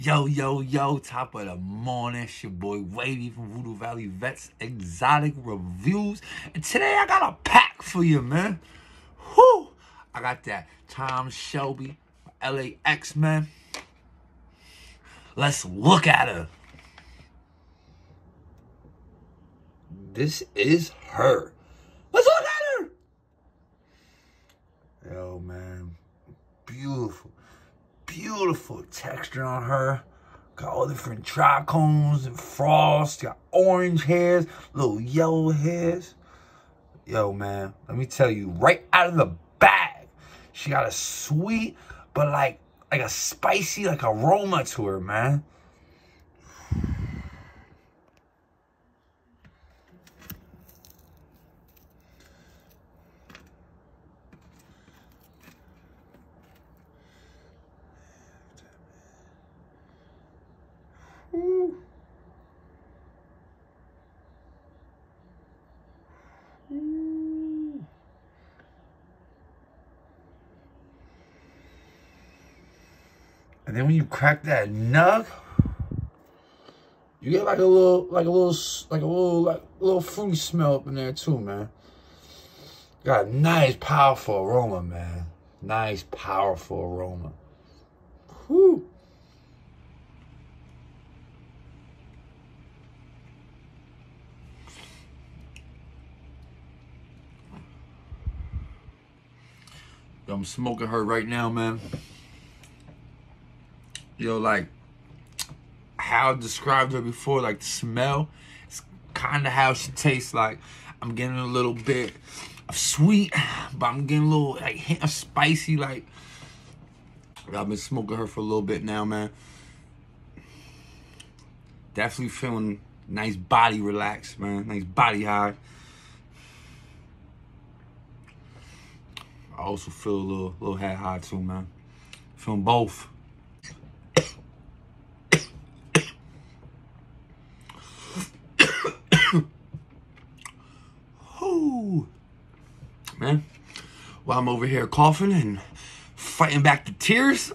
Yo, yo, yo, top of the morning. It's your boy Wavy from Voodoo Valley Vets Exotic Reviews. And today I got a pack for you, man. Whoo! I got that Tom Shelby, LAX, man. Let's look at her. This is her. Let's look at her. Yo, man. Beautiful beautiful texture on her. Got all different trichomes and frost. Got orange hairs, little yellow hairs. Yo, man, let me tell you, right out of the bag, she got a sweet, but like, like a spicy, like aroma to her, man. And then when you crack that nug, you get like a little, like a little, like a little, like a little fruity smell up in there too, man. Got a nice, powerful aroma, man. Nice, powerful aroma. Whew. I'm smoking her right now, man. Yo, like, how I described her before, like, the smell, it's kind of how she tastes like. I'm getting a little bit of sweet, but I'm getting a little, like, hint of spicy, like, I've been smoking her for a little bit now, man. Definitely feeling nice body relaxed, man. Nice body high. I also feel a little, little head high too, man. Feeling both. Man, while I'm over here coughing and fighting back the tears,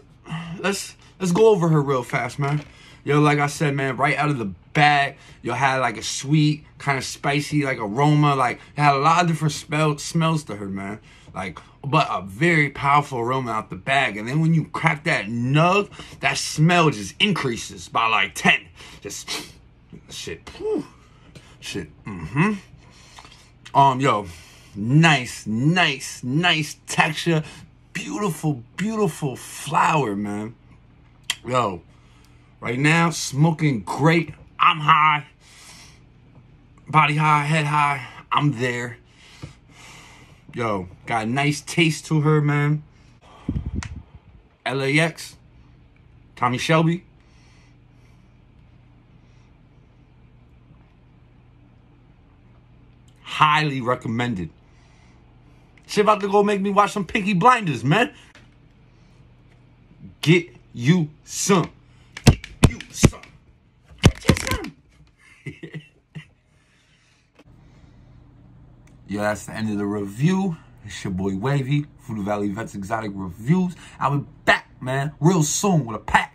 let's let's go over her real fast, man. Yo, like I said, man, right out of the bag, you had like a sweet, kind of spicy, like aroma. Like, had a lot of different smell, smells to her, man. Like, but a very powerful aroma out the bag. And then when you crack that nug, that smell just increases by like 10. Just, shit, whew, shit, mm-hmm. Um, yo, nice, nice, nice texture. Beautiful, beautiful flower, man. Yo, right now, smoking great. I'm high. Body high, head high. I'm there. Yo, got a nice taste to her, man. LAX. Tommy Shelby. Highly recommended. She about to go make me watch some Peaky Blinders, man. Get you some. Get you some. Get you some. Yeah, that's the end of the review. It's your boy Wavy, Voodoo Valley Vets Exotic Reviews. I'll be back, man, real soon with a pack.